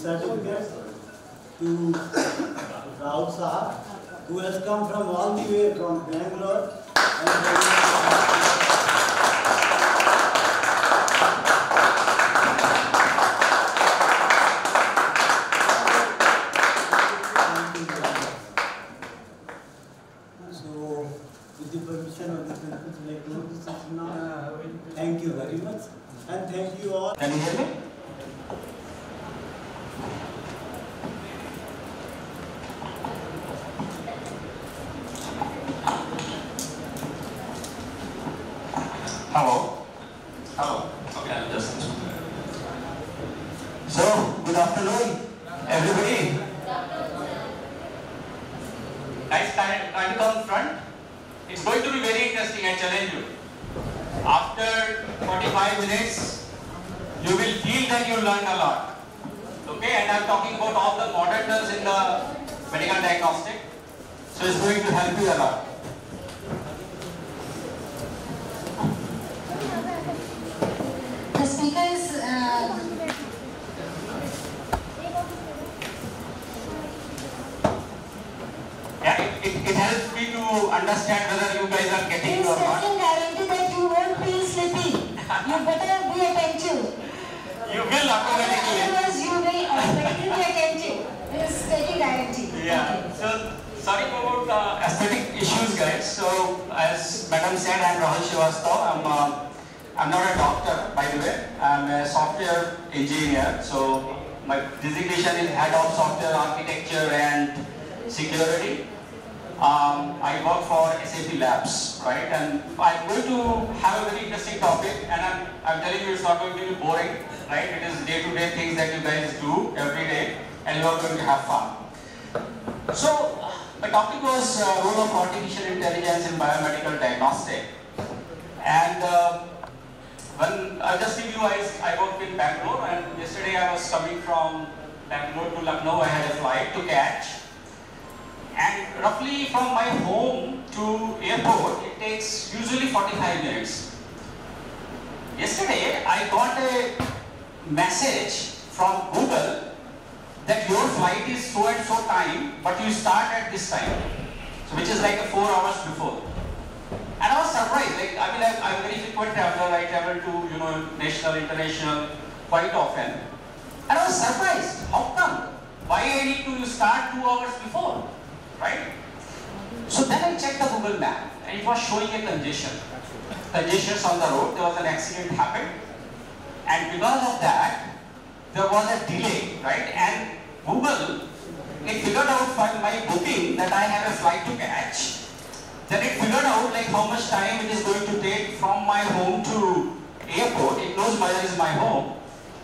certificate to Rao Sahab, who has come from all the way from Bangalore. And So, with the permission of the principal, I close the session now. Thank you very much, and thank you all. Can you hear me? Hello? Hello? Okay, I'll just... So, good afternoon, everybody. Nice time, time to come front. It's going to be very interesting, I challenge you. After 45 minutes, you will feel that you learned a lot. Okay, and I'm talking about all the modern terms in the medical diagnostic. So it's going to help you a lot. The speaker is uh, Yeah, it, it, it helps me to understand whether you guys are getting it or not. taking guarantee that you won't feel sleepy. You better be attentive. You will automatically. Otherwise, you will automatically be attentive. It's taking guarantee. Yeah, so sorry about uh, aesthetic issues guys. So as madam said, I'm Rahul Srivastav. I'm, uh, I'm not a doctor by the way. I'm a software engineer. So my designation is head of software architecture and security. Um, I work for SAP Labs, right? And I'm going to have a very interesting topic and I'm, I'm telling you it's not going to be boring, right? It is day-to-day -day things that you guys do every day and you are going to have fun. So, my topic was uh, role of artificial intelligence in biomedical diagnostic. And uh, when I'll just give you, I, I worked in Bangalore and yesterday I was coming from Bangalore to Lucknow. I had a flight to catch. And roughly from my home to airport, it takes usually 45 minutes. Yesterday, I got a message from Google that your flight is so and so time, but you start at this time. So which is like a four hours before. And I was surprised, like, I mean, I'm, I'm a very frequent traveler, I travel to, you know, national, international, quite often. And I was surprised, how come? Why I need to start two hours before, right? So then I checked the Google map, and it was showing a congestion. Congestions on the road, there was an accident happened, and because of that, there was a delay, right? And Google, it figured out from my booking that I have a flight to catch. Then it figured out like how much time it is going to take from my home to airport. It knows where is my home.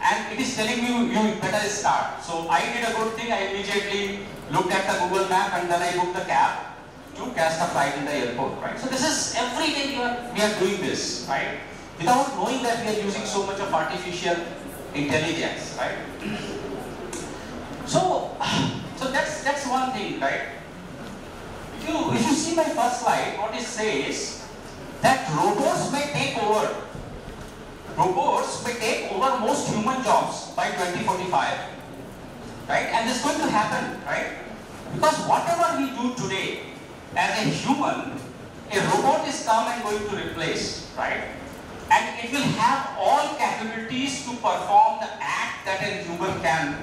And it is telling you, you better start. So I did a good thing. I immediately looked at the Google map and then I booked the cab to catch the flight in the airport, right? So this is every day we are, we are doing this, right? Without knowing that we are using so much of artificial intelligence, right? So, so that's that's one thing, right? If you if you see my first slide, what it says that robots may take over. Robots may take over most human jobs by 2045, right? And this is going to happen, right? Because whatever we do today as a human, a robot is come and going to replace, right? And it will have all capabilities to perform the act that a human can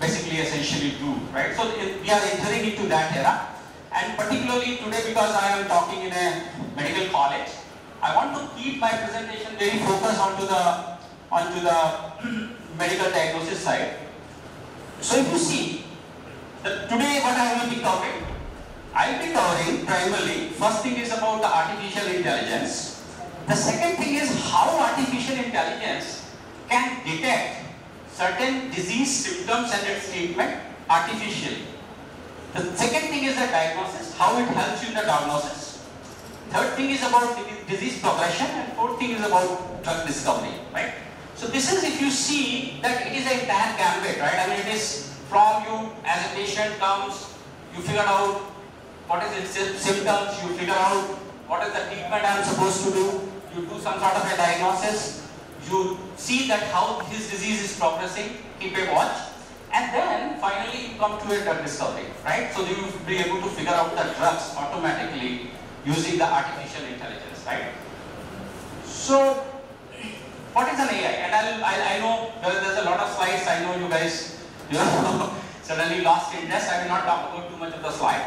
basically essentially do, right? So we are entering into that era. And particularly today because I am talking in a medical college, I want to keep my presentation very focused onto the onto the medical diagnosis side. So if you see, today what I will be covering, I will be covering primarily, first thing is about the artificial intelligence. The second thing is how artificial intelligence can detect certain disease symptoms and its treatment artificially. The second thing is the diagnosis, how it helps you in the diagnosis. Third thing is about disease progression and fourth thing is about drug discovery, right? So this is if you see that it is a entire gambit, right? I mean it is from you as a patient comes, you figure out what is its symptoms, you figure out what is the treatment I am supposed to do, you do some sort of a diagnosis, you see that how his disease is progressing, keep a watch, And then finally you come to a drug discovery, right? So you will be able to figure out the drugs automatically using the artificial intelligence, right? So what is an AI? And I'll, I, I know there- there's a lot of slides. I know you guys, you know, suddenly lost interest. I will not talk about too much of the slide.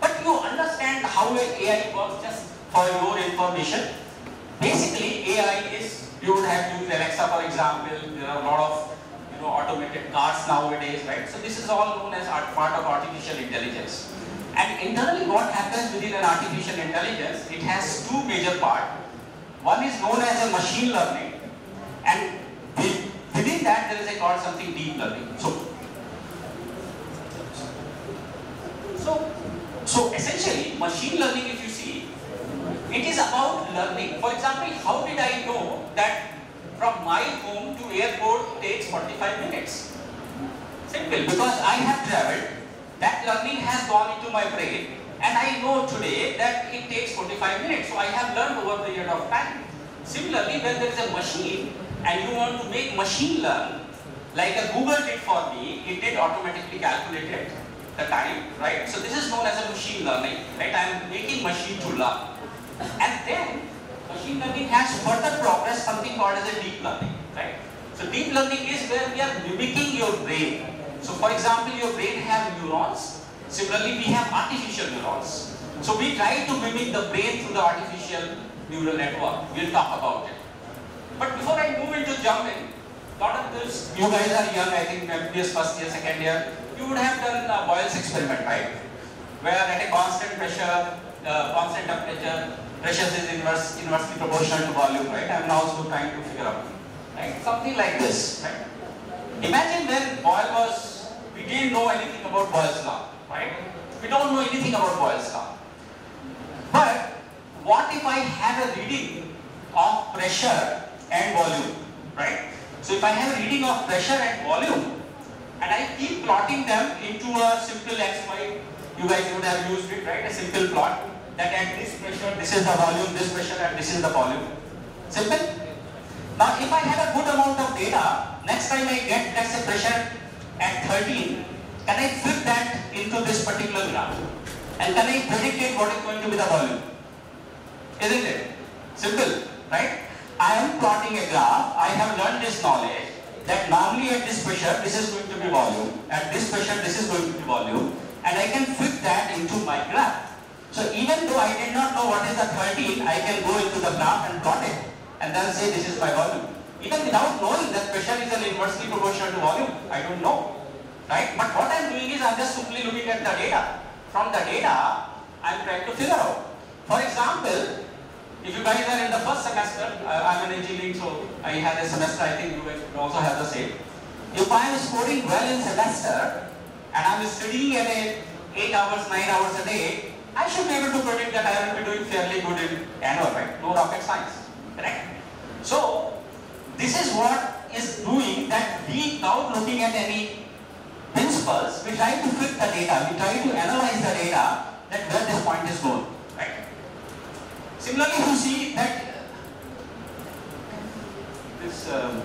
But you understand how an AI works just for your information. Basically, AI is, you would have used Alexa for example. There are a lot of you know, automated cars nowadays, right? So this is all known as art- part of artificial intelligence. And internally what happens within an artificial intelligence, it has two major parts. One is known as a machine learning and within that there is a called something deep learning. So, so, so essentially machine learning if you see, it is about learning. For example, how did I know that from my home to airport takes 45 minutes? Simple, because I have traveled, that learning has gone into my brain and I know today that it takes 45 minutes. So I have learned over the period of time. Similarly, when there is a machine and you want to make machine learn, like a Google did for me, it did automatically calculate it, the time, right? So this is known as a machine learning, right? I am making machine to learn. And then machine learning has further progressed something called as a deep learning, right? So deep learning is where we are mimicking your brain. So for example, your brain have neurons. Similarly, we have artificial neurons. So we try to mimic the brain through the artificial neural network. We'll talk about it. But before I move into jumping, lot of this, you guys are young, I think MBBS first year, second year, you would have done uh, Boyle's experiment, right? Where at a constant pressure, uh, constant temperature, pressure is inverse, inversely proportional to volume, right? I'm now also trying to figure out, right? Something like this, right? Imagine when Boyle was, we didn't know anything about Boyle's law, right? We don't know anything about Boyle's law. But what if I had a reading of pressure and volume, right? So if I have a reading of pressure and volume, and I keep plotting them into a simple XY, you guys would have used it, right? A simple plot that at this pressure, this is the volume, this pressure, and this is the volume. Simple? Now, if I have a good amount of data, next time I get, let's say, pressure at 13, can I fit that into this particular graph? And can I predict what is going to be the volume? Isn't it? Simple, right? I am plotting a graph. I have learned this knowledge that normally at this pressure, this is going to be volume. At this pressure, this is going to be volume. And I can fit that into my graph. So even though I did not know what is the 13, I can go into the graph and plot it. And then say this is my volume. Even without knowing that pressure is an inversely proportional to volume, I don't know. Right? But what I'm doing is I'm just simply looking at the data. From the data, I'm trying to figure out. For example, if you guys are in the first semester, uh, I'm an engineering, so I had a semester, I think you guys also have the same. If I am scoring well in semester, and I'm studying at a 8 hours, 9 hours a day, I should be able to predict that I will be doing fairly good in annual, right? No rocket science, correct? So, this is what is doing that we, without looking at any principles, we try to fit the data, we try to analyze the data that where this point is going, right? Similarly, you see that this um,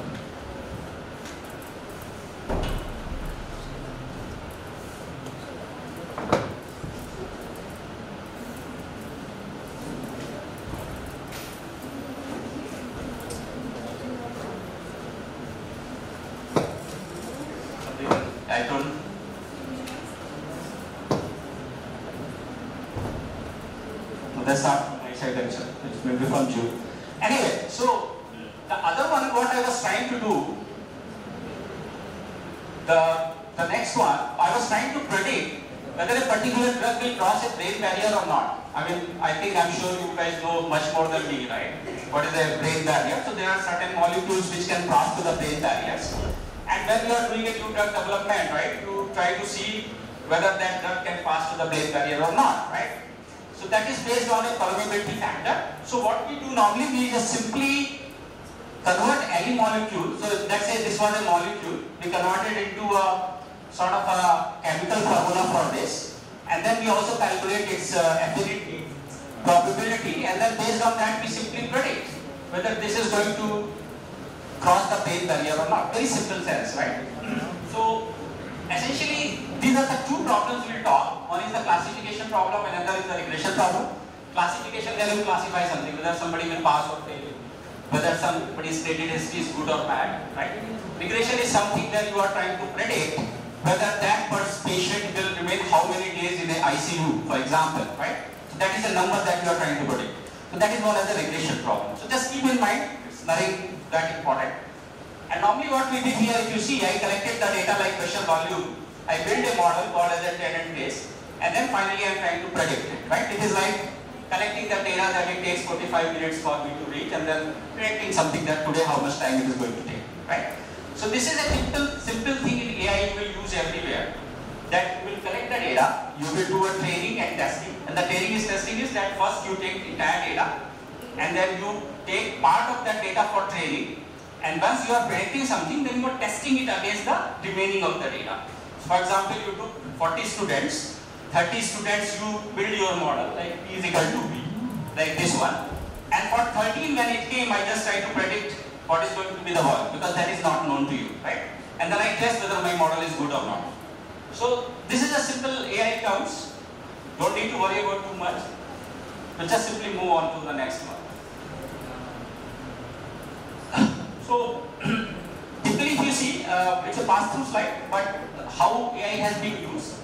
I don't No, that's not from my side actually. Anyway, so the other one, what I was trying to do, the the next one, I was trying to predict whether a particular drug will cross a brain barrier or not. I mean, I think I'm sure you guys know much more than me, right? What is a brain barrier? So there are certain molecules which can cross to the brain barriers. And when you are doing a new drug development, right, you try to see whether that drug can pass to the brain barrier or not, right? So that is based on a permeability factor. So what we do normally, we just simply convert any molecule. So let's say this was a molecule, we convert it into a sort of a chemical formula for this. And then we also calculate its uh, affinity, probability, and then based on that we simply predict whether this is going to cross the brain barrier or not. Very simple sense, right? So essentially, these are the two problems we'll talk. One is the classification problem, another is the regression problem. Classification, there you classify something, whether somebody will pass or fail, whether somebody's credit history is good or bad, right? Regression is something that you are trying to predict whether that patient will remain how many days in the ICU, for example, right? So that is the number that you are trying to predict. So that is known as a regression problem. So just keep in mind, it's nothing that important. And normally what we did here, if you see, I collected the data like question volume. I built a model called as a tenant base. And then finally I'm trying to predict it, right? It is like collecting the data that it takes 45 minutes for me to reach and then predicting something that today how much time it is going to take, right? So this is a simple, simple thing in AI you will use everywhere. That you will collect the data, you will do a training and testing. And the training is testing is that first you take entire data and then you take part of that data for training and once you are predicting something, then you are testing it against the remaining of the data. For example, you took 40 students, 30 students you build your model like P is equal to B, like this one. And for 13 when it came, I just tried to predict what is going to be the value because that is not known to you, right? And then I test whether my model is good or not. So this is a simple AI comes. Don't need to worry about too much. But just simply move on to the next one. So, typically if you see, uh, it's a pass-through slide, but how AI has been used.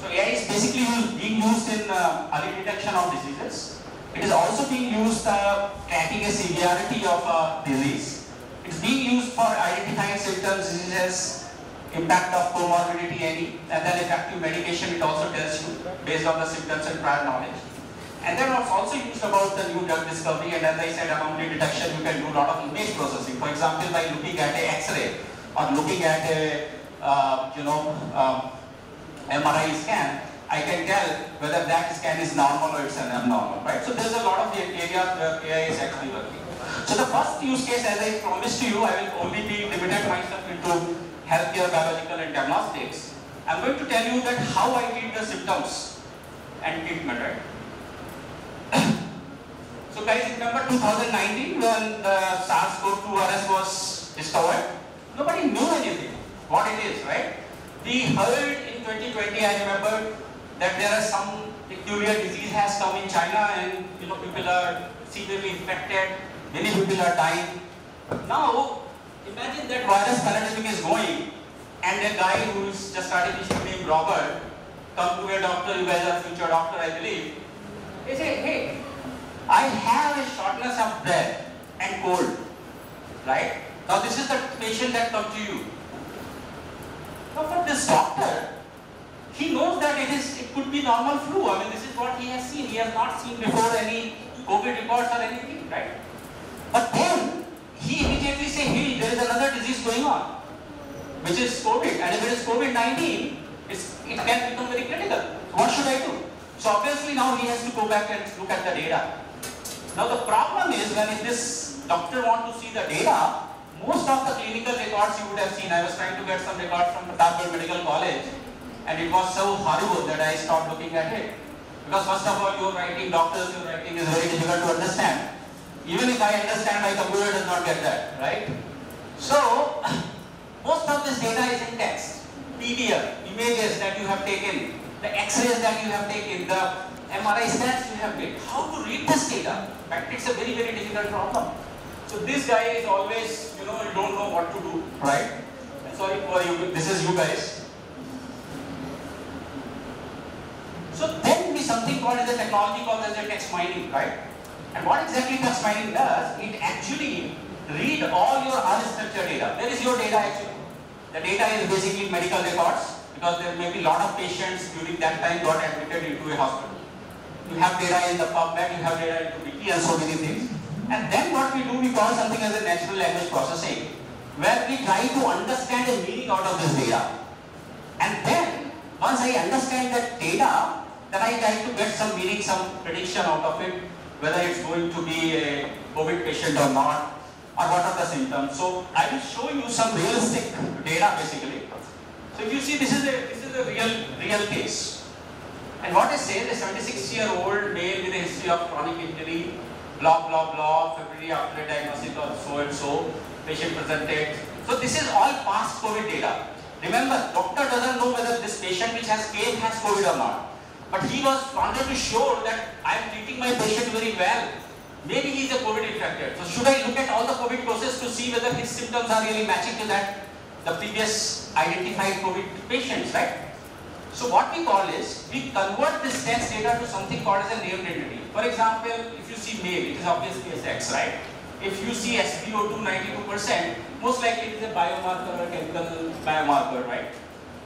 So AI is basically used, being used in uh, early detection of diseases. It is also being used uh, tracking a severity of a disease. It's being used for identifying symptoms, diseases, impact of comorbidity, any, and then effective medication it also tells you based on the symptoms and prior knowledge. And then it's also used about the new drug discovery and as I said anomaly detection you can do a lot of image processing. For example by looking at a X-ray or looking at a uh, you know um, MRI scan I can tell whether that scan is normal or it's an abnormal, right? So there's a lot of areas where AI is actually working. So the first use case as I promised to you I will only be limited myself into healthcare, biological and diagnostics. I'm going to tell you that how I treat the symptoms and treatment, right? so guys, remember 2019 when the SARS-CoV-2 virus was discovered? Nobody knew anything, what it is, right? We heard in 2020, I remember, that there are some peculiar disease has come in China and you know people are severely infected, many people are dying. Now, imagine that virus pandemic is going and a guy who is just artificial named Robert come to a doctor, you guys are future doctor I believe, they say, hey, I have a shortness of breath and cold, right? Now this is the patient that come to you. Now for this doctor, he knows that it is it could be normal flu. I mean this is what he has seen. He has not seen before any COVID reports or anything, right? But then he immediately say, hey, there is another disease going on, which is COVID. And if it is COVID-19, it can become very critical. What should I do? So obviously now he has to go back and look at the data. Now the problem is when this doctor wants to see the data, most of the clinical records you would have seen, I was trying to get some records from Pratapgarh Medical College and it was so horrible that I stopped looking at it. Because first of all, your writing, doctors, your writing is very difficult to understand. Even if I understand, my computer does not get that, right? So, most of this data is in text, PDF, images that you have taken, the x-rays that you have taken, the MRI scans you have made. How to read this data? Right? It's a very, very difficult problem. So this guy is always, you know, you don't know what to do, right? And sorry for you, this is you guys. So then we something called as a technology called as a text mining, right? And what exactly text mining does, it actually read all your unstructured data. There is your data actually. The data is basically medical records because there may be a lot of patients during that time got admitted into a hospital. You have data in the PubMed, you have data into Wiki and so many things. And then what we do, we call something as a natural language processing, where we try to understand the meaning out of this data. And then, once I understand that data, then I try to get some meaning, some prediction out of it, whether it's going to be a COVID patient or not, or what are the symptoms. So I will show you some realistic data basically. So if you see this is a this is a real real case. And what I say, a 76 year old male with a history of chronic injury, blah blah blah, February after diagnosis of so and so, patient presented. So this is all past COVID data. Remember, doctor doesn't know whether this patient which has came has COVID or not. But he was wanted to show that I am treating my patient very well. Maybe he is a COVID infected. So should I look at all the COVID process to see whether his symptoms are really matching to that the previous identified COVID patients, right? So what we call is, we convert this test data to something called as a named entity. For example, if you see male, it is obviously a sex, right? If you see SpO2 92%, most likely it is a biomarker or chemical biomarker, right?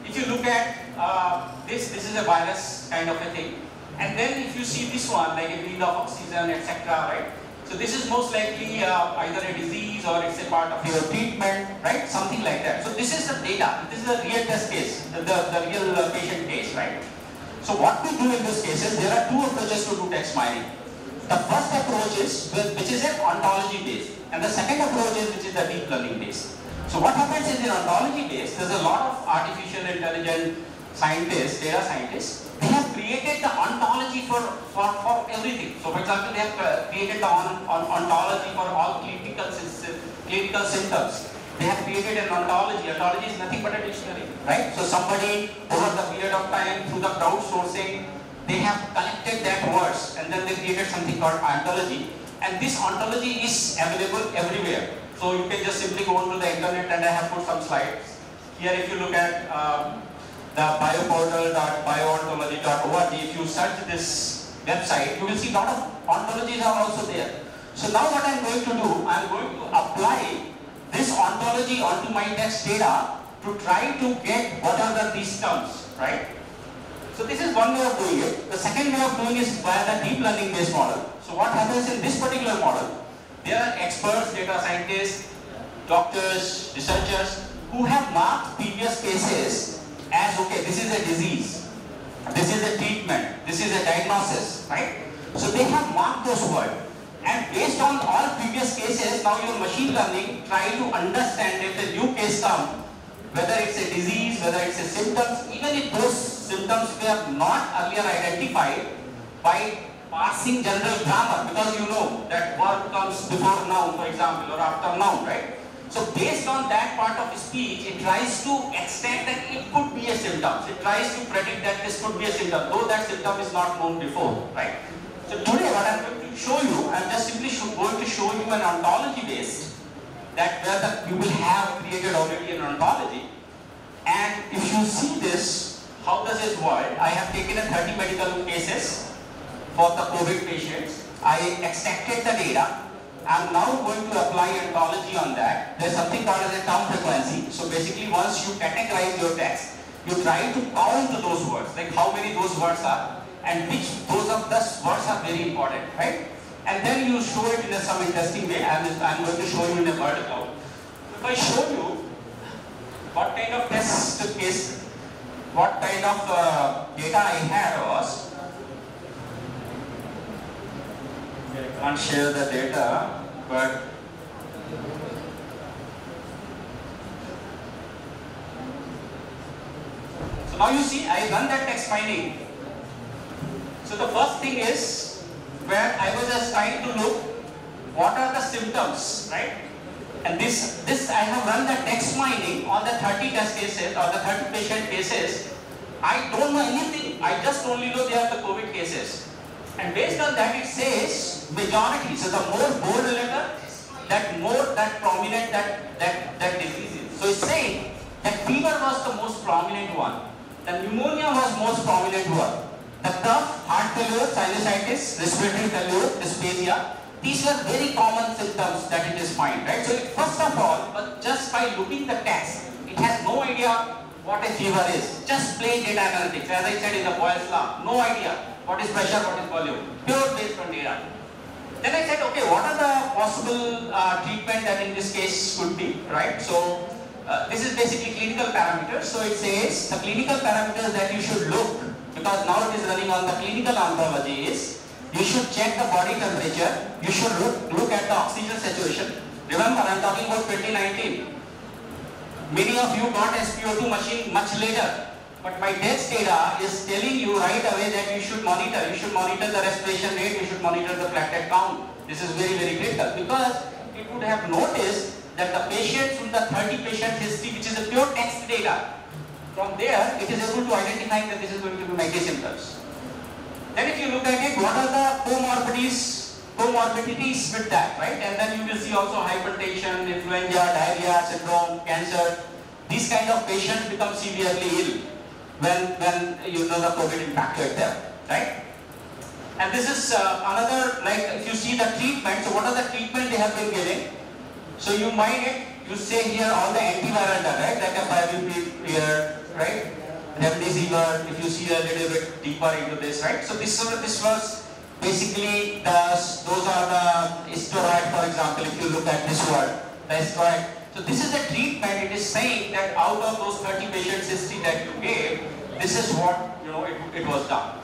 If you look at uh, this, this is a virus kind of a thing. And then if you see this one, like a bleed of oxygen, etc., right? So this is most likely uh, either a disease or it's a part of your treatment, right? Something like that. So this is the data. This is a real test case, the, the, the real uh, patient case, right? So what we do in this cases, there are two approaches to do text mining. The first approach is which is an ontology based, and the second approach is which is the deep learning based. So what happens is in ontology based, there's a lot of artificial intelligence scientists, data scientists, they have created the ontology for, for, for everything. So for example, they have uh, created the on, on, ontology for all clinical, clinical symptoms. They have created an ontology. Ontology is nothing but a dictionary, right? So somebody over the period of time through the crowdsourcing, they have collected that words and then they created something called ontology. And this ontology is available everywhere. So you can just simply go onto the internet and I have put some slides. Here if you look at um, the bioportal.bioontology.org, if you search this website, you will see a lot of ontologies are also there. So now what I am going to do, I am going to apply this ontology onto my text data to try to get what are the these terms, right? So this is one way of doing it. The second way of doing is via the deep learning based model. So what happens in this particular model? There are experts, data scientists, doctors, researchers who have marked previous cases as okay, this is a disease, this is a treatment, this is a diagnosis, right? So they have marked those words. And based on all previous cases, now your machine learning try to understand if a new case comes, whether it's a disease, whether it's a symptoms, even if those symptoms were not earlier identified by parsing general grammar, because you know that verb comes before noun, for example, or after noun, right? So based on that part of speech, it tries to extend that it could be a symptom. It tries to predict that this could be a symptom, though that symptom is not known before, right? So today what I'm going to show you, I'm just simply going to show you an ontology based, that where the, you will have created already an ontology. And if you see this, how does it work? I have taken a 30 medical cases for the COVID patients. I extracted the data I'm now going to apply ontology on that. There's something called as a term frequency. So basically once you categorize your text, you try to count those words, like how many those words are and which those of those words are very important, right? And then you show it in a, some interesting way. I'm, I'm going to show you in a word cloud. If I show you what kind of test case, what kind of uh, data I had was, I can't share the data, but so now you see I run that text mining. So the first thing is where I was just trying to look what are the symptoms, right? And this, this I have run the text mining on the 30 test cases or the 30 patient cases. I don't know anything. I just only know they are the COVID cases. And based on that it says majority. So the more bold letter, that more that prominent that that that disease is. So it's saying that fever was the most prominent one. The pneumonia was most prominent one. The cough, heart failure, sinusitis, respiratory failure, dysphagia, these were very common symptoms that it is found, right? So first of all, but just by looking the text, it has no idea what a fever is. Just plain data analytics, as I said in the Boyle's law, no idea what is pressure, what is volume, pure based on data. Then I said, okay, what are the possible uh, treatment that in this case could be, right? So uh, this is basically clinical parameters. So it says the clinical parameters that you should look, because now it is running on the clinical ontology is, you should check the body temperature, you should look, look at the oxygen saturation. Remember, I am talking about 2019. Many of you got SpO2 machine much later. But my test data is telling you right away that you should monitor. You should monitor the respiration rate, you should monitor the platelet count. This is very, very critical because it would have noticed that the patients from the 30 patient history, which is a pure text data, from there it is able to identify that this is going to be my case symptoms. Then if you look at it, what are the comorbidities, comorbidities with that, right? And then you will see also hypertension, influenza, diarrhea, syndrome, cancer. These kind of patients become severely ill when, when you know the COVID impacted them, right? And this is uh, another, like if you see the treatment, so what are the treatment they have been giving? So you might you say here all the antiviral right? Like a here, right? Remdesivir, if you see a little bit deeper into this, right? So this, this was basically the, those are the steroid, for example, if you look at this word, the steroid. So this is the treatment, it is saying that out of those 30 patients history that you gave, this is what, you know, it, it was done.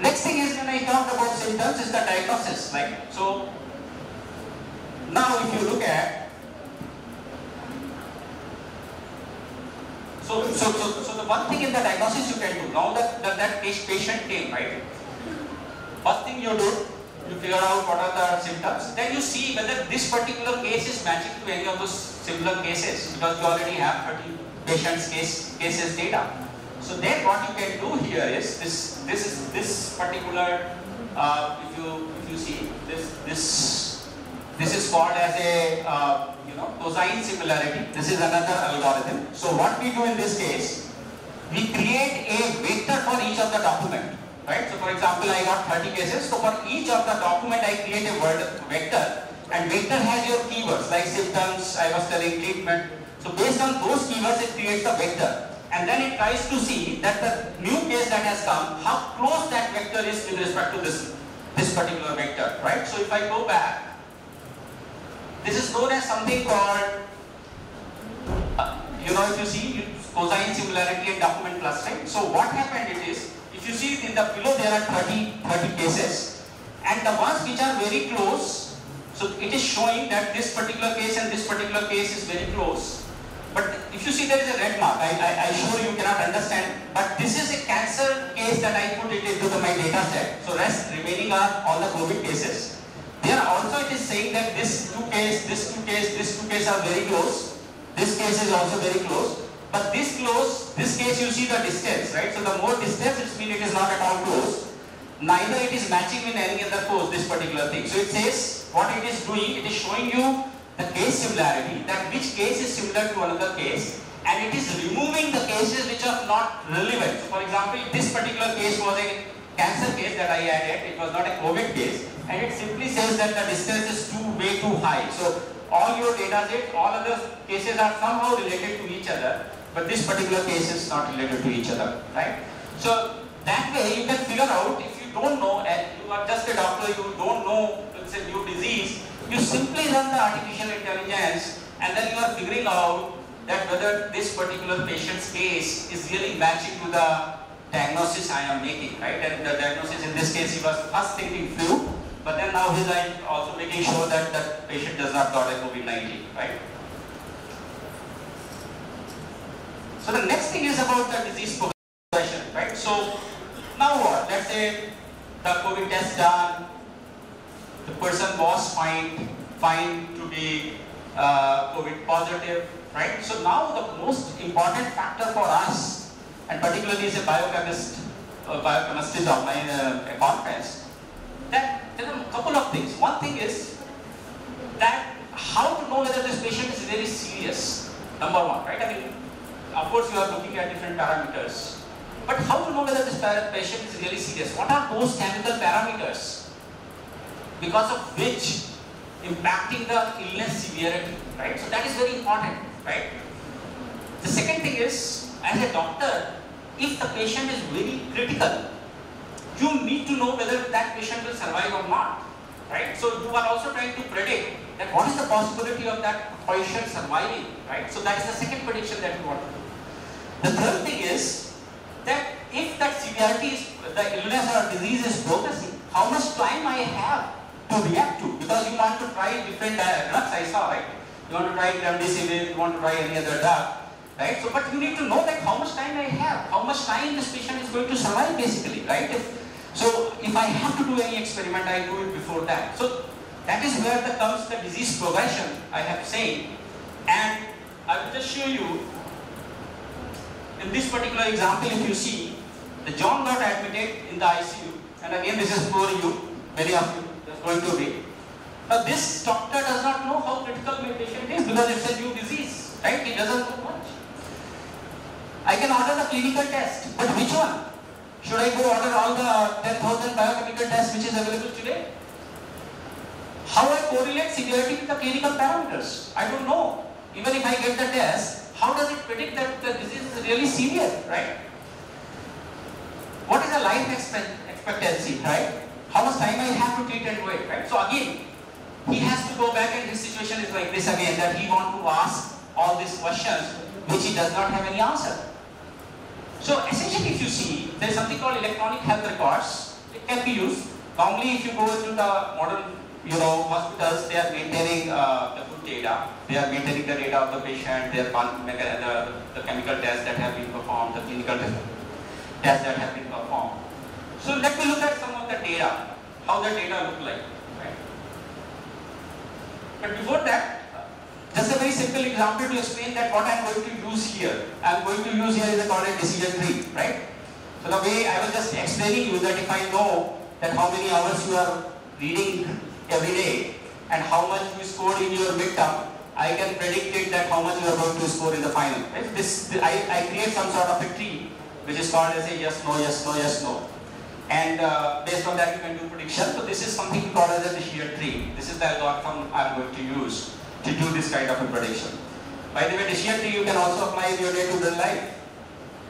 Next thing is when I talked about symptoms is the diagnosis, right? So now if you look at so, so, so, so the one thing in the diagnosis you can do, now that, that, that patient came, right? First thing you do, you figure out what are the symptoms, then you see whether this particular case is matching to any of those similar cases because you already have 30 patients case, cases data. So then what you can do here is this this is this particular uh, if you if you see this this this is called as a uh, you know cosine similarity. This is another algorithm. So what we do in this case, we create a vector for each of the document. Right? So for example, I got 30 cases. So for each of the document, I create a word vector, and vector has your keywords like symptoms. I was telling treatment. So based on those keywords, it creates a vector and then it tries to see that the new case that has come, how close that vector is with respect to this, this particular vector, right? So if I go back, this is known as something called, uh, you know, if you see cosine similarity and document clustering. So what happened it is, you see in the below there are 30, 30 cases, and the ones which are very close, so it is showing that this particular case and this particular case is very close. But if you see there is a red mark, I, I, I sure you cannot understand, but this is a cancer case that I put it into the, my data set. So rest remaining are all the COVID cases. There also it is saying that this two case, this two case, this two case are very close. This case is also very close. But this close, this case you see the distance, right? So the more distance it means it is not at all close. Neither it is matching with any other close, this particular thing. So it says what it is doing, it is showing you the case similarity, that which case is similar to another case and it is removing the cases which are not relevant. So for example, this particular case was a cancer case that I added, it was not a COVID case and it simply says that the distance is too way too high. So all your data set, all other cases are somehow related to each other but this particular case is not related to each other, right? So that way you can figure out if you don't know and you are just a doctor, you don't know it's a new disease, you simply run the artificial intelligence and then you are figuring out that whether this particular patient's case is really matching to the diagnosis I am making, right? And the diagnosis in this case, he was first thinking flu, but then now he's like also making sure that the patient does not got a COVID-19, right? So the next thing is about the disease progression, right? So now what? Let's say the COVID test done, the person was found, find to be uh, COVID positive, right? So now the most important factor for us, and particularly as a biochemist, biochemist of my uh, conference, that there are a couple of things. One thing is that how to know whether this patient is very serious, number one, right? I mean, of course you are looking at different parameters, but how to know whether this patient is really serious? What are those chemical parameters? because of which impacting the illness severity, right? So that is very important, right? The second thing is, as a doctor, if the patient is very critical, you need to know whether that patient will survive or not, right? So you are also trying to predict that what is the possibility of that patient surviving, right? So that is the second prediction that you want to do. The third thing is that if that severity is, the illness or disease is progressing, how much time I have to react to because you want to try different drugs I saw, right? You want to try remdesivir, you want to try any other drug, right? So, but you need to know that how much time I have, how much time this patient is going to survive basically, right? If, so, if I have to do any experiment, I do it before that. So, that is where the comes the disease progression I have said. And I will just show you in this particular example, if you see, the John got admitted in the ICU, and again this is for you, many of you, that's going to be. Now this doctor does not know how critical my patient is because it's a new disease, right? He doesn't know much. I can order the clinical test, but which one? Should I go order all the 10,000 biochemical tests which is available today? How I correlate severity with the clinical parameters? I don't know. Even if I get the test, how does it predict that the disease is really severe, right? What is the life expect expectancy, right? How much time I have to treat and wait, right? So again, he has to go back and his situation is like this again, that he want to ask all these questions which he does not have any answer. So essentially if you see, there is something called electronic health records. It can be used. Normally if you go into the modern you know, hospitals, they are maintaining uh, the data. They are maintaining the data of the patient, their the, the chemical tests that have been performed, the clinical tests that have been performed. So let me look at some of the data, how the data look like. Right? But before that, just a very simple example to explain that what I am going to use here. I am going to use here is called a decision tree, right? So the way I was just explaining you that if I know that how many hours you are reading every day and how much you scored in your midterm, I can predict it that how much you are going to score in the final. Right? This, I, I create some sort of a tree which is called as a yes, no, yes, no, yes, no. And uh, based on that you can do prediction. So this is something called as a decision tree. This is the algorithm I am going to use to do this kind of a prediction. By the way, decision tree you can also apply in your day-to-day -day life.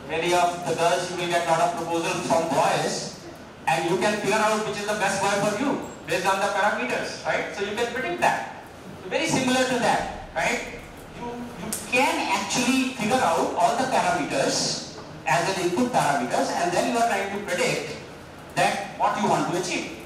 Many of the girls you will get a lot of proposals from boys and you can figure out which is the best boy for you based on the parameters, right? So you can predict that. So very similar to that, right? You, you can actually figure out all the parameters as an input parameters and then you are trying to predict that what you want to achieve.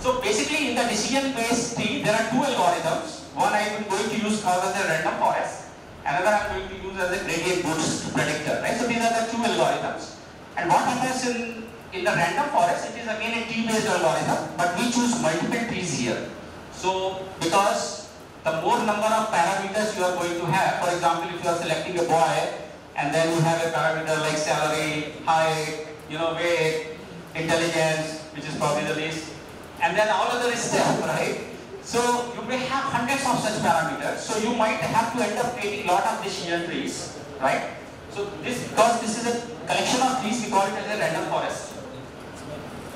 So basically in the decision based tree there are two algorithms. One I am going to use called as a random forest. Another I am going to use as a gradient boost predictor. Right? So these are the two algorithms. And what happens in, in the random forest, it is again a tree-based algorithm, but we choose multiple trees here. So, because the more number of parameters you are going to have, for example, if you are selecting a boy, and then you have a parameter like salary, height, you know, weight, intelligence, which is probably the least, and then all other stuff, right? So you may have hundreds of such parameters. So you might have to end up creating a lot of decision trees, right? So this, because this is a collection of trees, we call it as a random forest.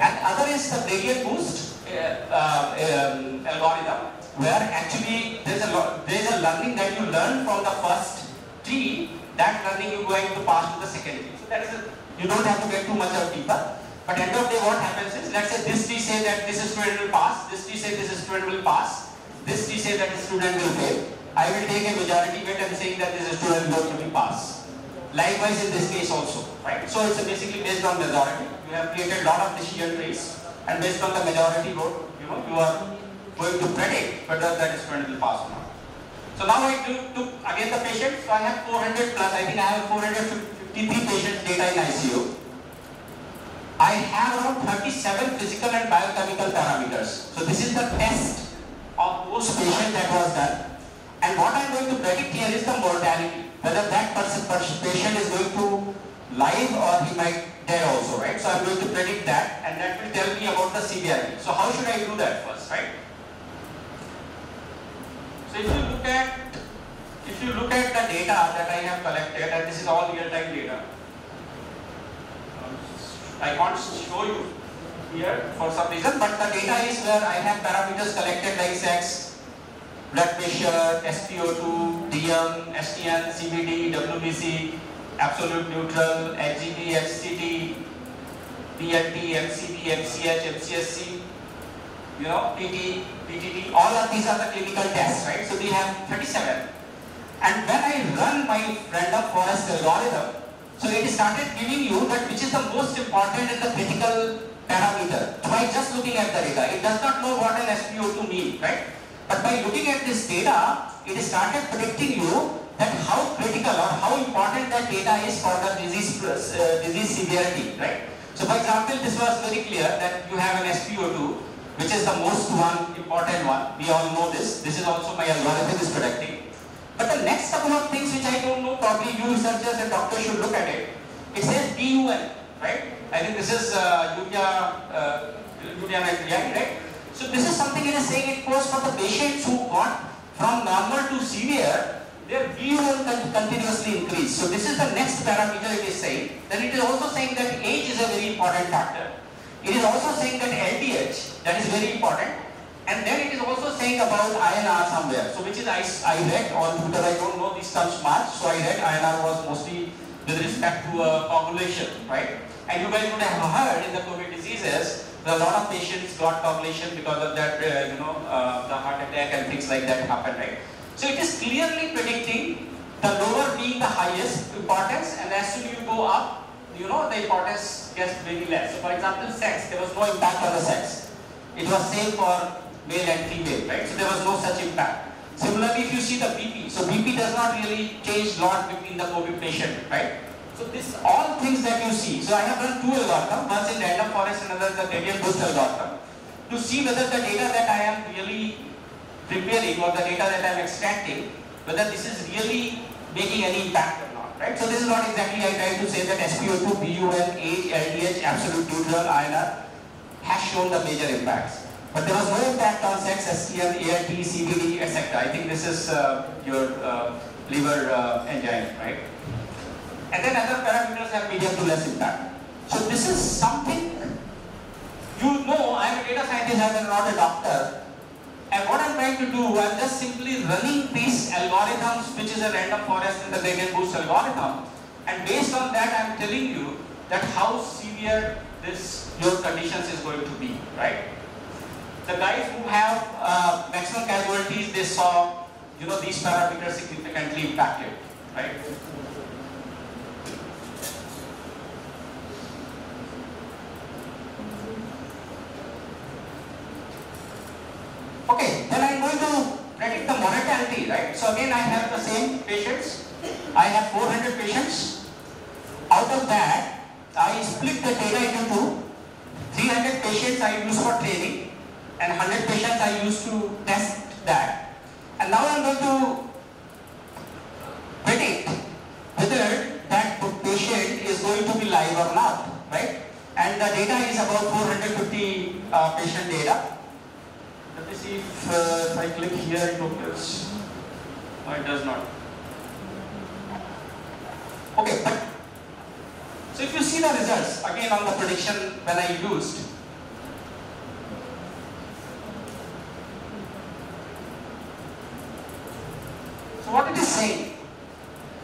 And other is the gradient boost uh, uh, um, algorithm, where actually there's a there's a learning that you learn from the first tree, that learning you're going to pass to the second tree. So that is a, you don't have to get too much of deeper. But end of the day what happens is, let's say this tree say that this student will pass, this tree say this student will pass, this tree say that this student will fail. I will take a majority weight and saying that this student will going to pass. Likewise in this case also, right? So it's basically based on majority. You have created lot of decision trees and based on the majority vote, you know, you are going to predict whether that student will pass or not. So now I do took again the patient. So I have 400 plus, I think I have 453 patients data in ICU. I have around 37 physical and biochemical parameters. So this is the test of those patients that was done. And what I am going to predict here is the mortality whether that person, patient is going to live or he might die also, right? So I'm going to predict that and that will tell me about the severity. So how should I do that first, right? So if you look at if you look at the data that I have collected and this is all real-time data. I can't show you here for some reason but the data is where I have parameters collected like sex, blood pressure, SpO2, DM, STN, CBD, WBC, absolute neutral, HGB, HCT, PLT, MCB, MCH, MCSC, you know, PT, PTT, all of these are the clinical tests, right? So we have 37. And when I run my random forest algorithm, so it started giving you that which is the most important and the critical parameter by just looking at the data. It does not know what an SpO2 means, right? But by looking at this data, it started predicting you that how critical or how important that data is for the disease, uh, disease severity, right? So for example, this was very clear that you have an SpO2, which is the most one important one. We all know this. This is also my algorithm is predicting. But the next couple of things which I don't know, probably you researchers and doctors should look at it. It says BUN, right? I think this is uh, urea, uh, urea right? So this is something it is saying it goes for the patients who got from normal to severe, their BUN con continuously increase. So this is the next parameter it is saying. Then it is also saying that age is a very important factor. It is also saying that LDH, that is very important. And then it is also saying about INR somewhere. So which is I, I read on Twitter, I don't know these terms much. So I read INR was mostly with respect to uh, coagulation, right? And you guys would have heard in the COVID diseases, a lot of patients got coagulation because of that, uh, you know, uh, the heart attack and things like that happen, right? So it is clearly predicting the lower being the highest importance and as soon you go up, you know, the importance gets very less. So for example, sex, there was no impact on the sex. It was same for male and female, right? So there was no such impact. Similarly, if you see the BP, so BP does not really change lot between the COVID patient, right? So this all things that you see. So I have run two algorithms, one in random forest and another the gradient boost algorithm, to see whether the data that I am really preparing or the data that I am extracting, whether this is really making any impact or not, right? So this is not exactly I try to say that SpO2, BUN, age, LDH, absolute neutral, INR has shown the major impacts. But there was no impact on sex, STM, ALT, CVD, etc. I think this is uh, your uh, liver uh, enzyme, right? And then other parameters have medium to less impact. So this is something, you know, I am a data scientist, I am not a doctor. And what I'm trying to do, I'm just simply running these algorithms, which is a random forest and the gradient boost algorithm. And based on that, I'm telling you that how severe this, your conditions is going to be, right? The guys who have uh, maximum casualties, they saw, you know, these parameters significantly impacted, right? Okay, then I'm going to predict the mortality, right? So again, I have the same patients. I have 400 patients. Out of that, I split the data into two. 300 patients I use for training and 100 patients I used to test that. And now I'm going to predict whether that patient is going to be live or not, right? And the data is about 450 uh, patient data. Let me see if, uh, if I click here it opens. No, it does not. Okay, but so if you see the results again on the prediction when I used, So what it is saying?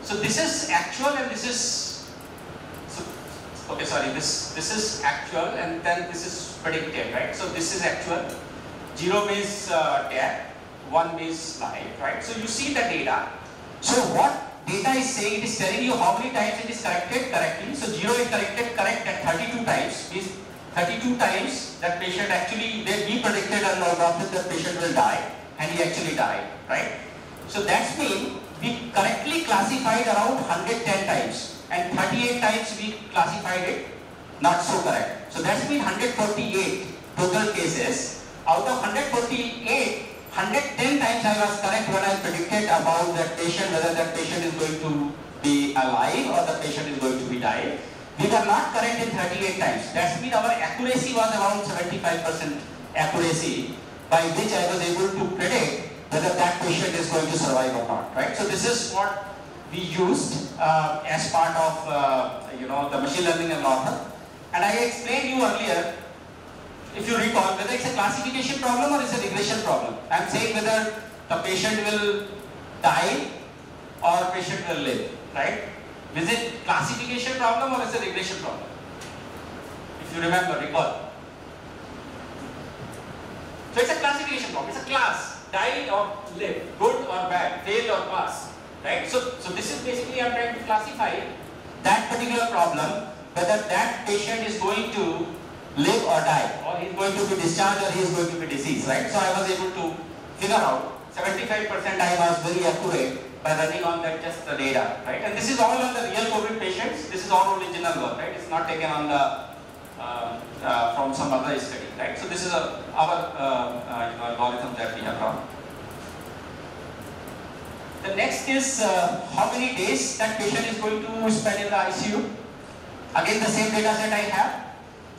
So this is actual and this is so, okay sorry this this is actual and then this is predicted right? So this is actual. Zero means uh, dead, means live right? So you see the data. So what data is saying? It is telling you how many times it is corrected correctly. So zero is corrected correct at 32 times means 32 times that patient actually they be predicted and algorithm that patient will die and he actually died right? So that's mean we correctly classified around 110 times and 38 times we classified it not so correct. So that's mean 148 total cases. Out of 148, 110 times I was correct when I predicted about that patient, whether that patient is going to be alive or the patient is going to be died. We were not correct in 38 times. That means our accuracy was around 75% accuracy by which I was able to predict whether that patient is going to survive or not, right? So this is what we used uh, as part of, uh, you know, the machine learning algorithm. And I explained you earlier, if you recall, whether it's a classification problem or it's a regression problem. I'm saying whether the patient will die or patient will live, right? Is it classification problem or is it a regression problem? If you remember, recall. So it's a classification problem, it's a class die or live, good or bad, fail or pass, right? So, so this is basically I'm trying to classify that particular problem, whether that patient is going to live or die, or he's going to be discharged or he's going to be deceased, right? So I was able to figure out 75% I was very accurate by running on that just the data, right? And this is all on the real COVID patients. This is all original work, right? It's not taken on the uh, uh, from some other study, right? So this is a, our uh, you algorithm that we have run. The the next is uh, how many days that patient is going to spend in the ICU. Again, the same data set I have.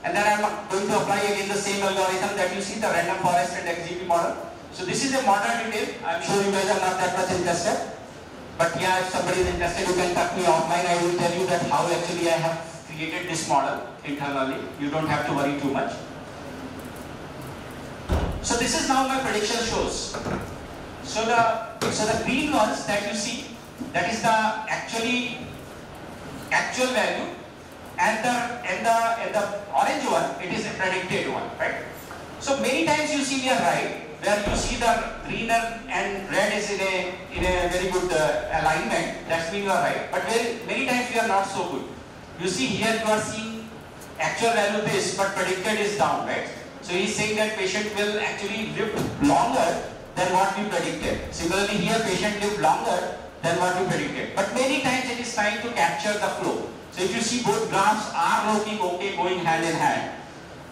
And then I'm going to apply again the same algorithm that you see, the random forest and XGP model. So this is a model detail. I'm sure you guys are not that much interested. But yeah, if somebody is interested, you can talk me offline. I will tell you that how actually I have created this model internally. You don't have to worry too much. So this is now my prediction shows. So the so the green ones that you see, that is the actually actual value, and the and the and the orange one, it is a predicted one, right? So many times you see we are right, where you see the greener and red is in a in a very good uh, alignment. That's mean you are right. But very many times we are not so good. You see here you are seeing actual value this, but predicted is down, right? So he is saying that patient will actually live longer than what we predicted. Similarly here patient live longer than what we predicted. But many times it is trying to capture the flow. So if you see both graphs are looking okay going hand in hand.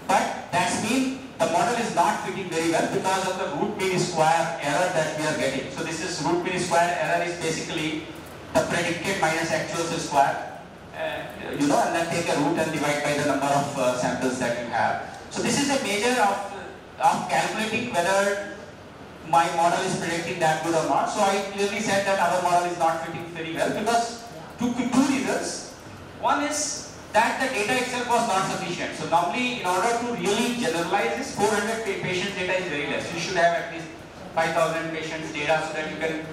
But that's mean the model is not fitting very well because of the root mean square error that we are getting. So this is root mean square error is basically the predicted minus actual square. Uh, you know, and then take a root and divide by the number of uh, samples that you have. So this is a measure of, of calculating whether my model is predicting that good or not. So I clearly said that our model is not fitting very well because two, two reasons. One is that the data itself was not sufficient. So normally in order to really generalize this 400 patient data is very less. You should have at least 5000 patients data so that you can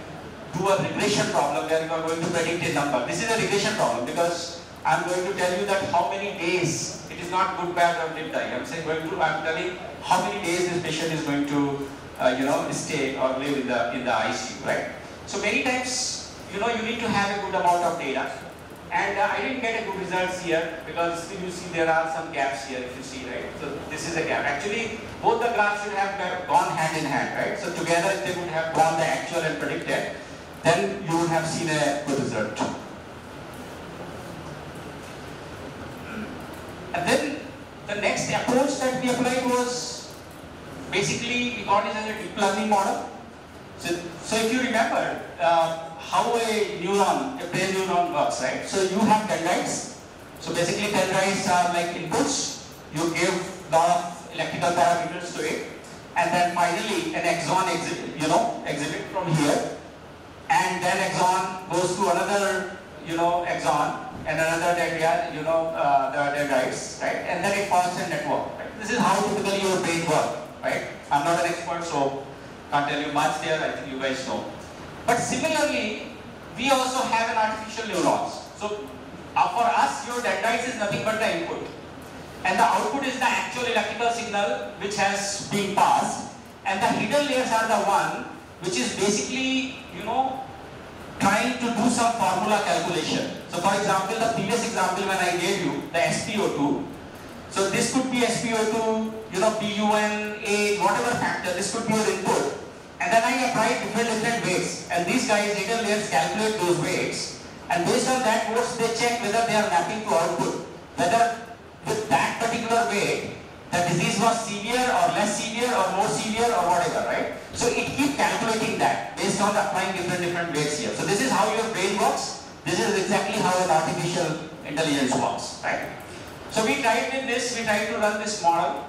do a regression problem where you are going to predict a number. This is a regression problem because I'm going to tell you that how many days it is not good, bad or did die. I'm saying going to, I'm telling how many days this patient is going to, uh, you know, stay or live in the in the ICU, right? So many times, you know, you need to have a good amount of data. And uh, I didn't get a good results here because you see there are some gaps here if you see, right? So this is a gap. Actually, both the graphs should have gone hand in hand, right? So together if they would have drawn the actual and predicted, then you would have seen a good result. And then the next approach that we applied was basically we got it as a deep learning model. So, so if you remember uh, how a neuron, a brain neuron works, right? So you have dendrites. So basically dendrites are like inputs. You give lot of electrical parameters to it. And then finally an exon exhibit, you know, exhibit from here. And then exon goes to another, you know, exon and another dendrite, you know, uh, the dendrites, right? And then it forms a network. Right? This is how typically your brain works, right? I'm not an expert, so can't tell you much there. I think you guys know. But similarly, we also have an artificial neurons. So uh, for us, your dendrites is nothing but the input. And the output is the actual electrical signal which has been passed. And the hidden layers are the one which is basically, you know, trying to do some formula calculation. So for example, the previous example when I gave you, the SpO2, so this could be SpO2, you know, PUN, age, whatever factor, this could be your input. And then I apply different different weights. And these guys, data layers calculate those weights. And based on that weights, they check whether they are mapping to output. Whether with that particular weight, the disease was severe or less severe or more severe or whatever, right? So it keeps calculating that based on applying different different weights here. So this is how your brain works. This is exactly how an artificial intelligence works, right? So we tried in this, we tried to run this model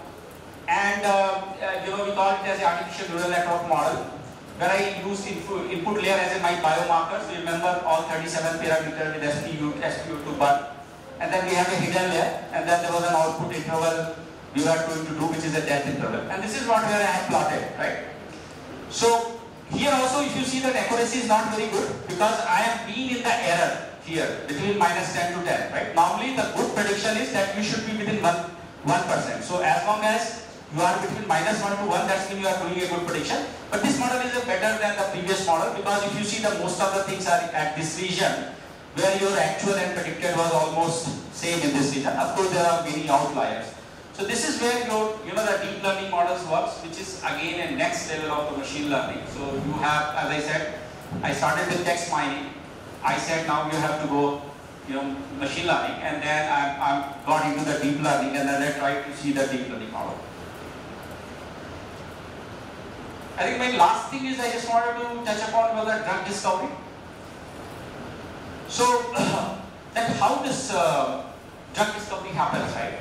and uh, uh, you know we call it as the artificial neural network model where I used input, input layer as in my biomarkers. You remember all 37 parameters with SPU, SPO2 bar. And then we have a hidden layer and then there was an output interval we were going to do which is a death interval. And this is what where I have plotted, right? So here also if you see that accuracy is not very good because I am being in the error here between minus 10 to 10, right? Normally the good prediction is that you should be within 1, 1%. So as long as you are between minus 1 to 1, that's when you are doing a good prediction. But this model is better than the previous model because if you see the most of the things are at this region where your actual and predicted was almost same in this region. Of course there are many outliers. So this is where your, you know, the deep learning models works, which is again a next level of the machine learning. So you have, as I said, I started with text mining. I said now you have to go, you know, machine learning, and then I'm got into the deep learning, and then I tried to see the deep learning model. I think my last thing is I just wanted to touch upon was drug discovery. So, that how does uh, drug discovery happens, right?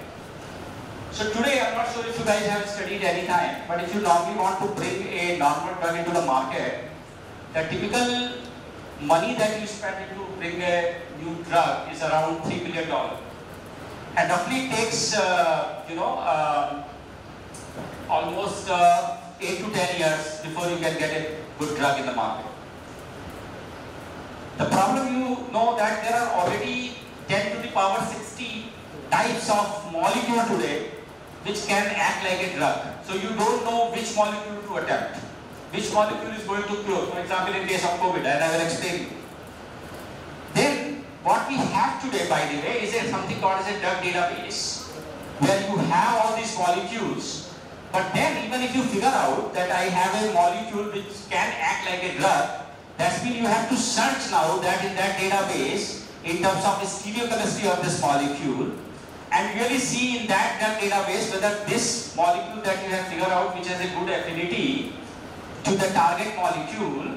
So today, I'm not sure if you guys have studied any time, but if you normally want to bring a normal drug into the market, the typical money that you spend to bring a new drug is around $3 billion. And roughly takes, uh, you know, uh, almost uh, 8 to 10 years before you can get a good drug in the market. The problem you know that there are already 10 to the power 60 types of molecule today which can act like a drug. So you don't know which molecule to attempt. Which molecule is going to cure. For example, in case of COVID, and I will explain. Then what we have today, by the way, is something called as a drug database where you have all these molecules. But then even if you figure out that I have a molecule which can act like a drug, that means you have to search now that in that database in terms of the stereochemistry of this molecule and really see in that, that database whether this molecule that you have figured out which has a good affinity to the target molecule,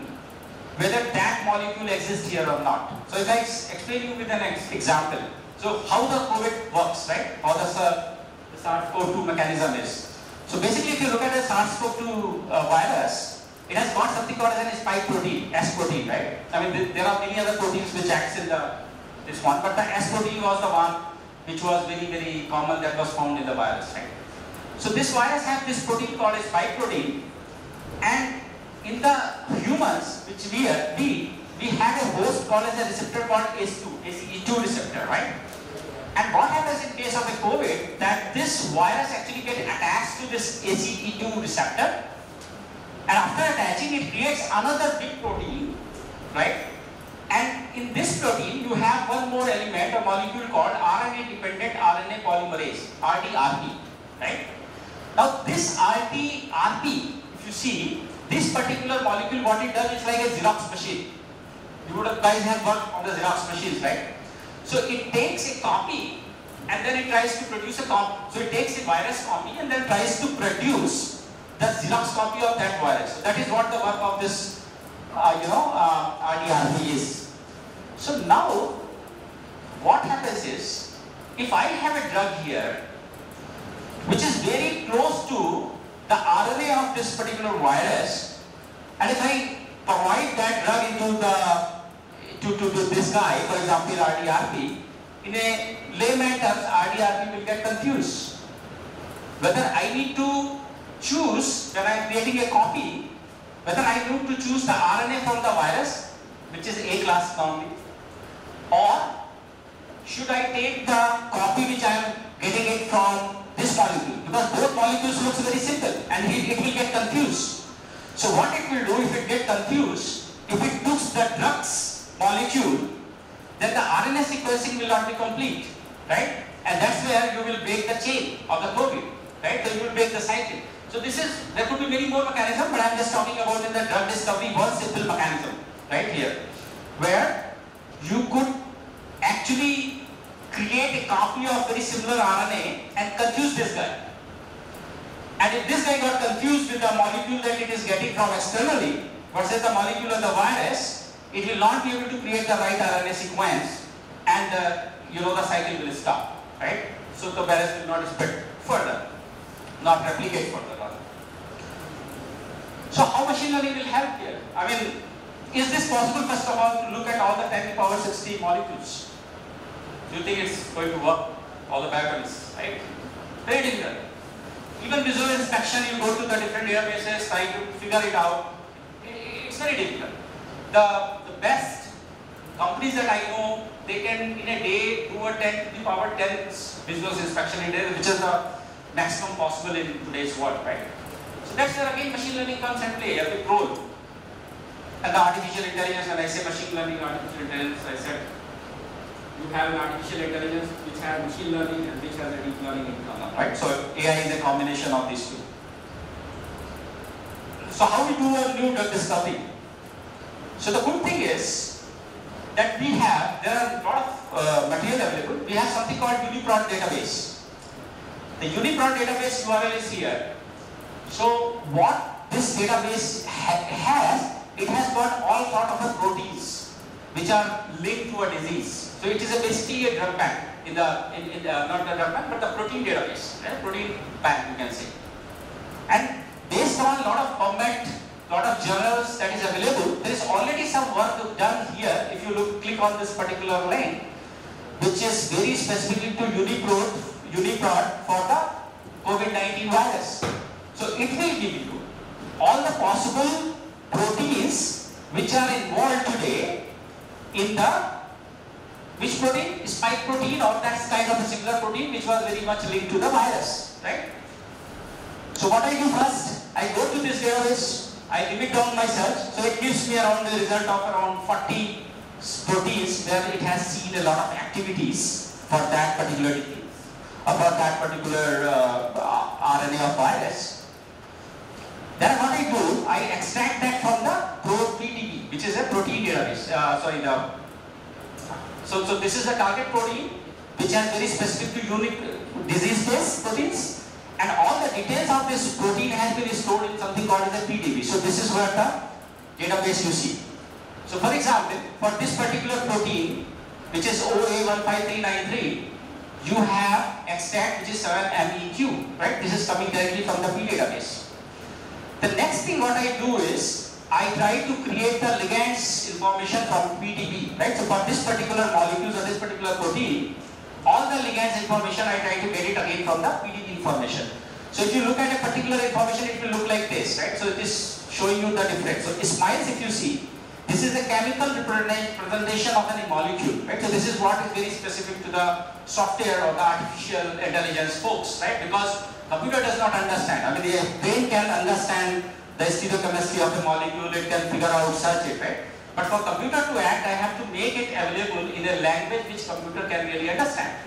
whether that molecule exists here or not. So if I explain you with an example. So how the COVID works, right? How the, uh, the SARS-CoV-2 mechanism is. So basically if you look at the SARS-CoV-2 uh, virus, it has got something called as a spike protein, S protein, right? I mean, th there are many other proteins which acts in the this one, but the S protein was the one which was very, very common that was found in the virus, right? So this virus has this protein called a spike protein, and in the humans, which we are, we, we have a host called as a receptor called ACE2, ACE2 receptor, right? And what happens in case of a COVID, that this virus actually gets attached to this ACE2 receptor, and after attaching, it creates another big protein, right? And in this protein, you have one more element, a molecule called RNA-dependent RNA polymerase, RDRP, right? Now this RDRP, if you see, this particular molecule, what it does is like a Xerox machine. You would have guys have worked on the Xerox machines, right? So it takes a copy and then it tries to produce a copy. So it takes a virus copy and then tries to produce the Xerox copy of that virus. So that is what the work of this, uh, you know, uh, RDRP is. So now, what happens is, if I have a drug here, which is very close to the RNA of this particular virus, and if I provide that drug into the to, to, to this guy, for example RDRP, in a layman terms, RDRP will get confused. Whether I need to choose, when I am creating a copy, whether I need to choose the RNA from the virus, which is A class normally, or should I take the copy which I am getting it from this molecule? Because both molecules looks very simple and it, it will get confused. So what it will do if it get confused, if it took the drugs molecule, then the RNA sequencing will not be complete, right? And that's where you will break the chain of the COVID, right? So you will break the cycle. So this is, there could be many more mechanisms, but I'm just talking about in the drug discovery one simple mechanism, right here, where you could actually create a copy of very similar RNA and confuse this guy. And if this guy got confused with the molecule that it is getting from externally versus the molecule of the virus, it will not be able to create the right RNA sequence and you know the cycle will stop, right? So the virus will not spread further, not replicate further. So how machine learning will help here? I mean, is this possible first of all to look at all the 10 power 60 molecules? Do you think it's going to work? All the patterns, right? Very difficult. Even visual inspection, you go to the different databases, try to figure it out. It's very difficult. The best companies that I know, they can in a day do a 10 to the power 10 business inspection in a day, which is the maximum possible in today's world, right? So that's where again machine learning comes and play a big role. And the artificial intelligence, when I say machine learning, artificial intelligence, I said you have an artificial intelligence which has machine learning and which has a deep learning in common, right? So AI is a combination of these two. So how we do a new drug discovery? So the good thing is that we have, there are a lot of uh, material available. We have something called UniProt database. The UniProt database URL is here. So what this database ha has, it has got all sort of proteins which are linked to a disease. So it is a basically a drug bank in the, in, in the not the drug bank, but the protein database, right? protein bank you can say. And based on a lot of PubMed, lot of journals that is available, there is already some work done here. If you look, click on this particular link, which is very specifically to Uniprot, Uniprot for the COVID-19 virus. So it will give you all the possible proteins which are involved today in the which protein? Spike protein or that kind of a similar protein which was very much linked to the virus, right? So what I do first, I go to this database, I limit down my search, so it gives me around the result of around 40 proteins where it has seen a lot of activities for that particular disease, about that particular uh, RNA of virus. Then what I do, I extract that from the ProPDB, which is a protein database. Uh, sorry, the so so this is a target protein which has very specific to unique disease-based proteins, and all the details of this protein has been stored in something called as a PDB. So this is where the database you see. So for example, for this particular protein, which is OA15393, you have extract which is 7MEQ, right? This is coming directly from the P database. The next thing what I do is, I try to create the ligands information from PDB, right? So for this particular molecule or this particular protein, all the ligands information I try to get it again from the PDB information. So if you look at a particular information, it will look like this, right? So it is showing you the difference. So smiles, if you see, this is a chemical representation of a molecule, right? So this is what is very specific to the software or the artificial intelligence folks, right? Because computer does not understand. I mean, the brain can understand the stereochemistry of a molecule, it can figure out, search it, right? But for computer to act, I have to make it available in a language which computer can really understand.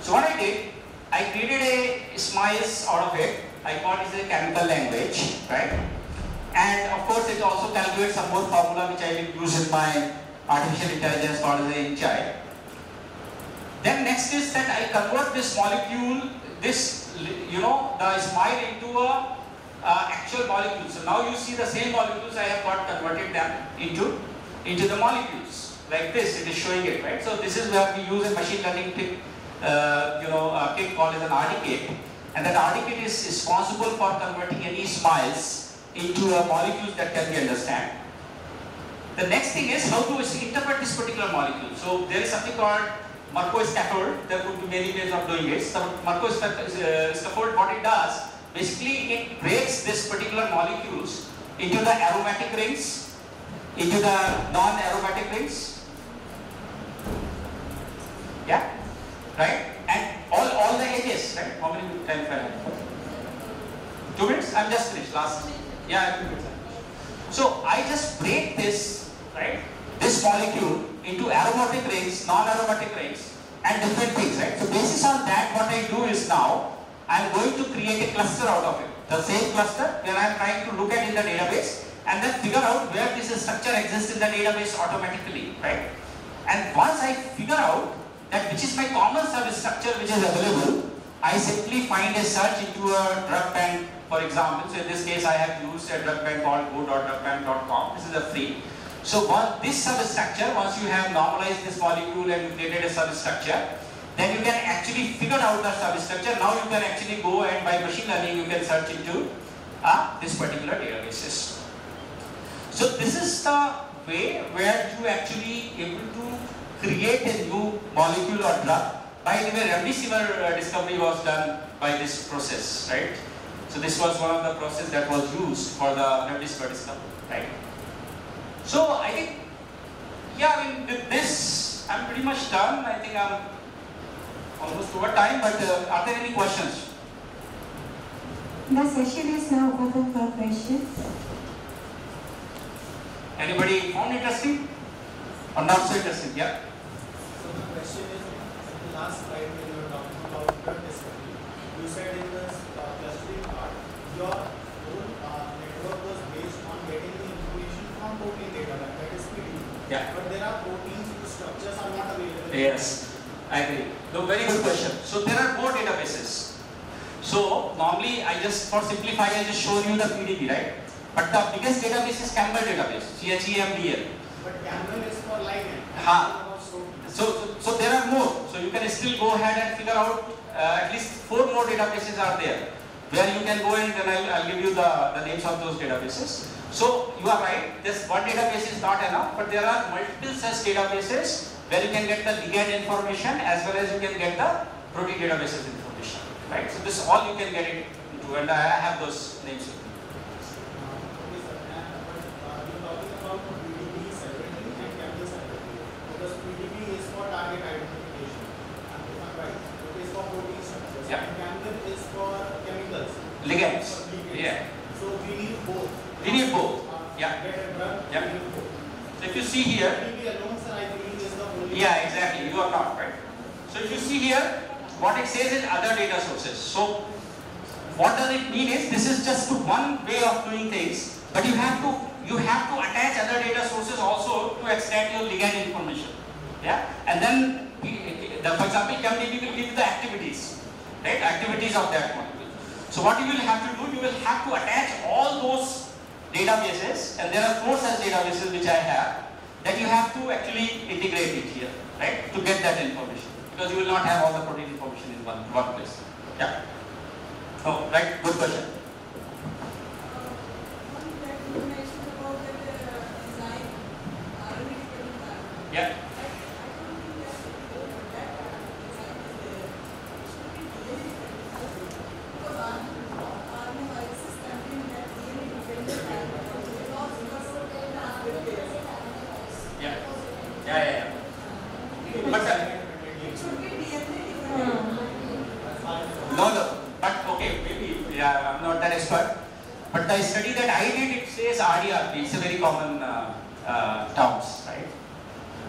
So what I did, I created a smiles out of it. I called it a chemical language, right? And of course, it also calculates some more formula which I will use in my artificial intelligence called as a InChai. Then next is that I convert this molecule, this, you know, the smile into a uh, actual molecules. So now you see the same molecules I have got converted them into, into the molecules. Like this, it is showing it, right? So this is where we use a machine learning kit, uh, you know, a kit called as an RD kit. And that RD kit is responsible for converting any smiles into a molecules that can be understand. The next thing is how to interpret this particular molecule. So there is something called Markov scaffold. There could be many ways of doing it. So Markov scaffold, what it does, basically it breaks this particular molecules into the aromatic rings, into the non-aromatic rings. Yeah, right? And all, all the edges, right? How many times I? Two minutes? I'm just finished. Last. Yeah, two minutes. So I just break this, right? This molecule into aromatic rings, non-aromatic rings, and different things, right? So basis on that, what I do is now I'm going to create a cluster out of it. The same cluster where I'm trying to look at in the database and then figure out where this structure exists in the database automatically, right? And once I figure out that which is my common service structure which is available, I simply find a search into a drug bank, for example. So in this case, I have used a drug bank called go.drugbank.com. This is a free. So once this service structure, once you have normalized this molecule and you created a service structure, then you can actually figure out the service structure. Now you can actually go and by machine learning, you can search into uh, this particular databases. So this is the way where you actually able to create a new molecule or drug. By the way, remdesivir uh, discovery was done by this process, right? So this was one of the process that was used for the remdesivir discovery, right? So I think, yeah, I mean, with this, I'm pretty much done. I think I'm almost over time, but uh, are there any questions? The session is now open for questions. Anybody found interesting? Or not so interesting? Yeah? So the question is, in the last slide when you were talking about drug discovery, you said in the uh, clustering part, your whole uh, network was based on getting the information from protein data, like that is PDB. Yeah. But there are proteins whose structures are not available. Yes, I agree. No, very good question. So there are more databases. So normally I just, for simplify, I just show you the PDB, right? But the biggest database is Campbell database, CHEMBL. But Campbell is for ligand. Ha. So- So, so there are more. So you can still go ahead and figure out uh, at least four more databases are there where you can go and then I'll, I'll give you the, the names of those databases. So you are right, this one database is not enough, but there are multiple such databases where you can get the ligand information as well as you can get the protein databases information. Right? So this all you can get it into and I have those names. with me. Okay, sir. And, but, you're talking about PDB separately and chemical separately. Because PDB is for target identification. And if I'm right, it is for protein structures. Yeah. And is for chemicals. Ligands. For ligands. Yeah. So we need both. We need both. Yeah. Get a drug, Yeah. we need both. So if you see here, PDB alone, sir, I believe is the only. Yeah, exactly. You are not, right? So if you see here, is other data sources. So what does it mean is this is just one way of doing things, but you have to you have to attach other data sources also to extract your ligand information. Yeah, and then the, for example, ChemDB will give you the activities, right? Activities of that molecule. So what you will have to do, you will have to attach all those databases, and there are four such databases which I have that you have to actually integrate it here, right, to get that information. Because you will not have all the protein information in one, one place. Yeah. Oh, right, good question. Yeah. Yeah. Yeah, yeah, yeah. But, uh, no, no. But okay, maybe, yeah, I'm not that expert. But the study that I did, it says RDRP. It's a very common uh, uh, terms, right?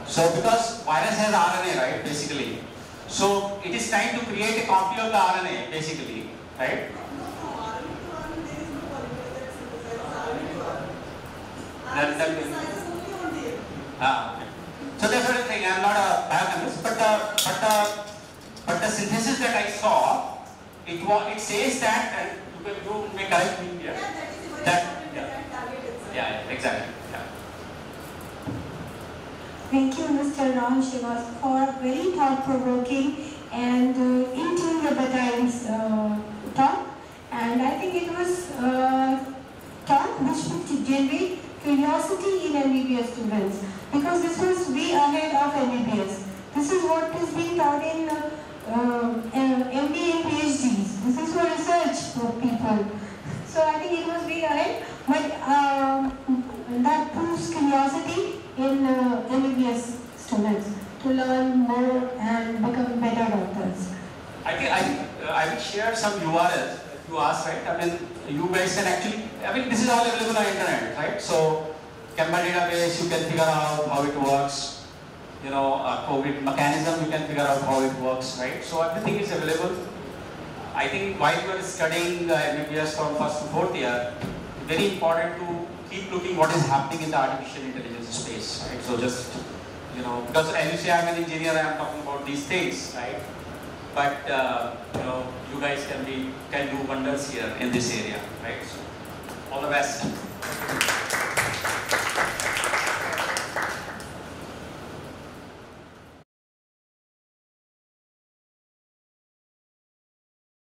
So because virus has RNA, right, basically. So it is trying to create a copy of the RNA, basically, right? That, that, Ah, okay. So that's what I'm. I'm not a biochemist, but the but the but the synthesis that I saw, it was it says that, and you can you may correct me here. That yeah, yeah, yeah exactly. Yeah. Thank you, Mr. Ram Shivas, for very thought-provoking and uh, into-the-times uh, talk. And I think it was uh, talk which would generate curiosity in MBBS students because this was way ahead of MBBS. This is what is being taught in uh, uh, MBA and PhDs. This is for research for people. So I think it was way ahead, but um, that proves curiosity in uh, MBBS students to learn more and become better doctors. I think I uh, I will share some URLs. You asked, right? I mean, you guys can actually. I mean, this is all available on internet, right? So, Kemba database, you can figure out how it works. You know, uh, COVID mechanism, you can figure out how it works, right? So everything is available. I think while you are studying uh, MBBS from first to fourth year, very important to keep looking what is happening in the artificial intelligence space, right? So just, you know, because as you say, I'm an engineer, I'm talking about these things, right? But, uh, you know, you guys can be, can do wonders here in this area, right? So, all the best.